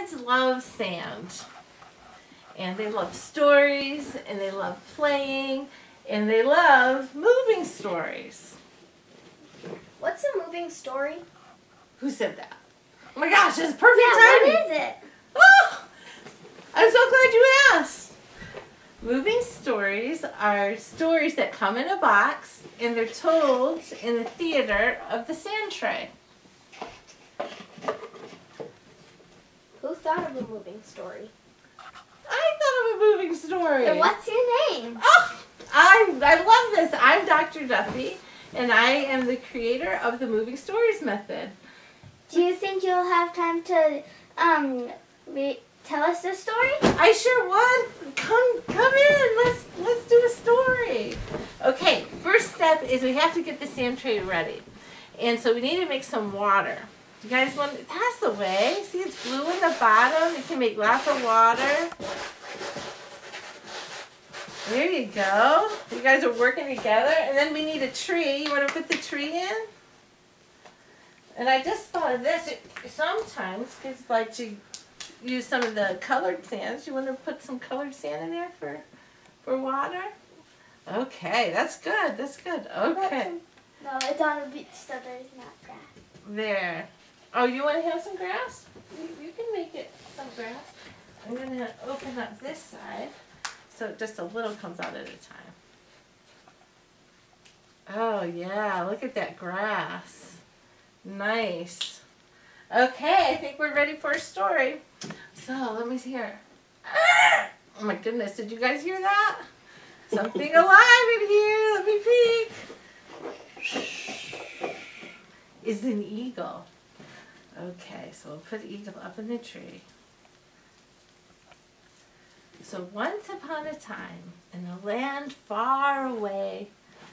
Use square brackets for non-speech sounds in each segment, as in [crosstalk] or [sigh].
kids love sand. And they love stories, and they love playing, and they love moving stories. What's a moving story? Who said that? Oh my gosh, it's perfect Yeah, timing. what is it? Oh, I'm so glad you asked. Moving stories are stories that come in a box and they're told in the theater of the sand tray. Thought of a moving story? I thought of a moving story. And what's your name? Oh, I, I love this. I'm Dr. Duffy, and I am the creator of the Moving Stories method. Do you think you'll have time to um re- tell us a story? I sure would. Come, come in. Let's let's do a story. Okay. First step is we have to get the sand tray ready, and so we need to make some water. You guys want to pass the way? See, it's blue in the bottom. You can make lots of water. There you go. You guys are working together, and then we need a tree. You want to put the tree in? And I just thought of this. Sometimes kids like to use some of the colored sands. You want to put some colored sand in there for for water? Okay, that's good. That's good. Okay. No, it's on a beach, so there's not grass. There. Oh, you want to have some grass? You, you can make it some grass. I'm going up this side so just a little comes out at a time. Oh, yeah. Look at that grass. Nice. Okay, I think we're ready for a story. So, let me see here. Ah! Oh my goodness, did you guys hear that? Something [laughs] alive in here. Let me peek. Is an eagle. Okay, so we'll put eagle up in the tree. So once upon a time, in a land far away,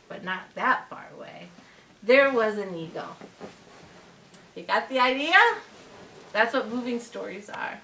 but not that far away, there was an eagle. You got the idea? That's what moving stories are.